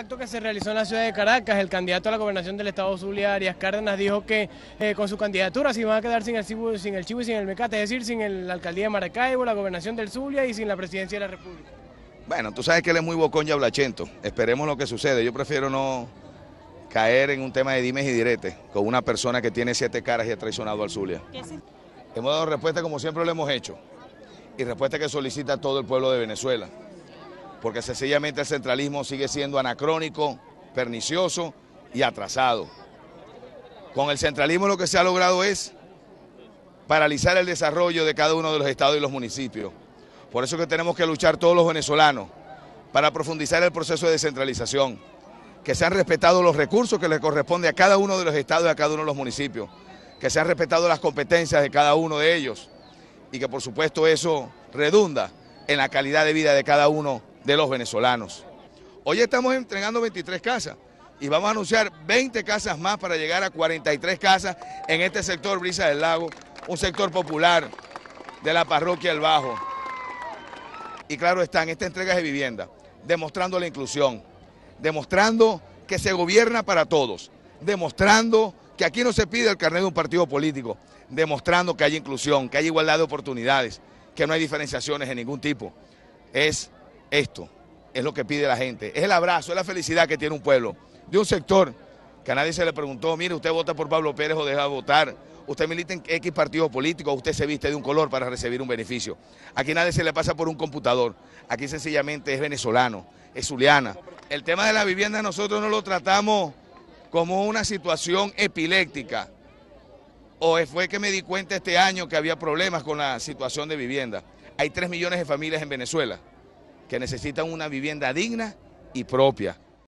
acto que se realizó en la ciudad de Caracas, el candidato a la gobernación del estado Zulia, Arias Cárdenas, dijo que eh, con su candidatura se iban a quedar sin el, chivo, sin el Chivo y sin el Mecate, es decir, sin la alcaldía de Maracaibo, la gobernación del Zulia y sin la presidencia de la República. Bueno, tú sabes que él es muy bocón y hablachento. Esperemos lo que sucede. Yo prefiero no caer en un tema de dimes y diretes con una persona que tiene siete caras y ha traicionado al Zulia. Hemos dado respuesta como siempre lo hemos hecho y respuesta que solicita todo el pueblo de Venezuela porque sencillamente el centralismo sigue siendo anacrónico, pernicioso y atrasado. Con el centralismo lo que se ha logrado es paralizar el desarrollo de cada uno de los estados y los municipios. Por eso que tenemos que luchar todos los venezolanos para profundizar el proceso de descentralización, que sean respetados los recursos que le corresponde a cada uno de los estados y a cada uno de los municipios, que sean respetadas las competencias de cada uno de ellos y que por supuesto eso redunda en la calidad de vida de cada uno de los venezolanos. Hoy estamos entregando 23 casas y vamos a anunciar 20 casas más para llegar a 43 casas en este sector Brisa del Lago, un sector popular de la parroquia El Bajo. Y claro está, en esta entrega de vivienda, demostrando la inclusión, demostrando que se gobierna para todos, demostrando que aquí no se pide el carnet de un partido político, demostrando que hay inclusión, que hay igualdad de oportunidades, que no hay diferenciaciones de ningún tipo. Es esto es lo que pide la gente, es el abrazo, es la felicidad que tiene un pueblo, de un sector que a nadie se le preguntó, mire, usted vota por Pablo Pérez o deja de votar, usted milita en X partido político, usted se viste de un color para recibir un beneficio. Aquí nadie se le pasa por un computador, aquí sencillamente es venezolano, es zuliana. El tema de la vivienda nosotros no lo tratamos como una situación epiléptica, o fue que me di cuenta este año que había problemas con la situación de vivienda. Hay tres millones de familias en Venezuela que necesitan una vivienda digna y propia.